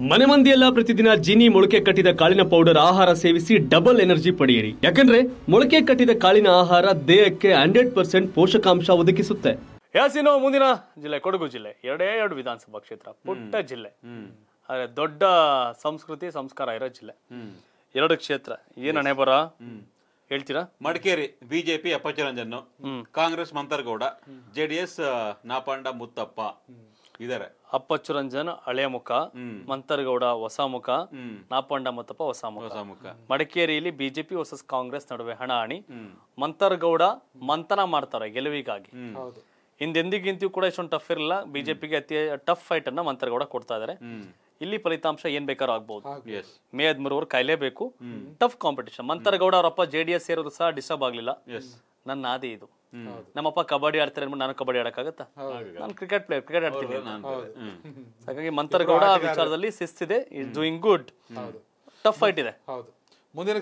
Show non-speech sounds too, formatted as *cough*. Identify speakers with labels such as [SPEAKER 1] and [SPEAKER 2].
[SPEAKER 1] ಮನೆ ಮಂದಿಯೆಲ್ಲ ಪ್ರತಿದಿನ ಜೀನಿ ಮೊಳಕೆ ಕಟ್ಟಿದ ಕಾಳಿನ ಪೌಡರ್ ಆಹಾರ ಸೇವಿಸಿ ಡಬಲ್ ಎನರ್ಜಿ ಪಡೆಯಿರಿ. ಯಾಕಂದ್ರೆ ಮೊಳಕೆ ಕಟ್ಟಿದ ಕಾಳಿನ ಆಹಾರ ದೇಹಕ್ಕೆ ಹಂಡ್ರೆಡ್ ಪರ್ಸೆಂಟ್ ಪೋಷಕಾಂಶ ಒದಗಿಸುತ್ತೆ.
[SPEAKER 2] ಯಾಸಿನೋ ಮುಂದಿನ ಜಿಲ್ಲೆ ಕೊಡಗು ಜಿಲ್ಲೆ. ಎರಡೇ ಎರಡು ವಿಧಾನಸಭಾ ಕ್ಷೇತ್ರ ಪುಟ್ಟ ಜಿಲ್ಲೆ. ಆದ್ರೆ ದೊಡ್ಡ ಸಂಸ್ಕೃತಿ ಸಂಸ್ಕಾರ ಇರೋ ಜಿಲ್ಲೆ. ಎರಡು ಕ್ಷೇತ್ರ. ಏನ್ ಹಣೆ ಬರ ಹೇಳ್ತೀರಾ?
[SPEAKER 3] Madikeri BJP Appacharanjan Congress Mantargowda JDS Napanda Muthappa. ಇದಾರೆ.
[SPEAKER 2] ಅಪ್ಪಚ್ಚು ರಂಜನ್ ಹಳೆಯ ಮುಖ ಮಂತರಗೌಡ ಹೊಸ ಮುಖ ನಾಪಂಡ ಮತ್ತಪ್ಪ ಹೊಸ ಮುಖ.
[SPEAKER 3] ಹೊಸ ಮುಖ.
[SPEAKER 2] ಮಡಿಕೇರಿಯಲ್ಲಿ ಬಿಜೆಪಿ ವರ್ಸಸ್ ಕಾಂಗ್ರೆಸ್ ನಡುವೆ ಹಣಾಹಣಿ. ಮಂತರಗೌಡ ಮಂಥನ ಮಾಡ್ತಾರೆ ಗೆಲುವಿಗಾಗಿ. ಹಿಂದೆಂದಿಗಿಂತೂ ಕೂಡ ಇಷ್ಟೊಂದು ಟಫ್ ಇರಲಿಲ್ಲ ಬಿಜೆಪಿಗೆ ಅತಿ ಟಫ್ ಫೈಟ್ ಅನ್ನ ಮಂತರಗೌಡ ಕೊಡ್ತಾ ಇದಾರೆ. ಇಲ್ಲಿ ಫಲಿತಾಂಶ ಏನ್ ಬೇಕಾದ್ರೂ ಆಗ್ಬಹುದು
[SPEAKER 3] ಎಸ್
[SPEAKER 2] ಮೇ ಹದಿಮೂರವರೆಗೂ ಕಾಯ್ಲೇಬೇಕು. ಟಫ್ ಕಾಂಪಿಟೇಷನ್ ಮಂತರಗೌಡ ಅವರಪ್ಪ ಜೆ ಡಿ ಎಸ್ ಸೇರೋದು ಸಹ ಡಿಸ್ಟರ್ಬ್ ಆಗ್ಲಿಲ್ಲ. ನನ್ನ ಆದಿ ಇದು. ನಮ್ಮಪ್ಪ ಕಬಡ್ಡಿ ಆಡ್ತಾರೆ ಅಂದ್ಬಿಟ್ಟು ನಾನು ಕಬಡ್ಡಿ ಆಡಕ್ಕಾಗತ್ತಾ? ನಾನು ಕ್ರಿಕೆಟ್ ಪ್ಲೇಯರ್ ಕ್ರಿಕೆಟ್ ಆಡ್ತೀನಿ. *laughs* ಹಾಗಾಗಿ ಮಂತರಗೌಡ ಆ ವಿಚಾರದಲ್ಲಿ ಶಿಸ್ತಿದೆ. Is doing good tough fight ಇದೆ.
[SPEAKER 4] ಮುಂದಿನ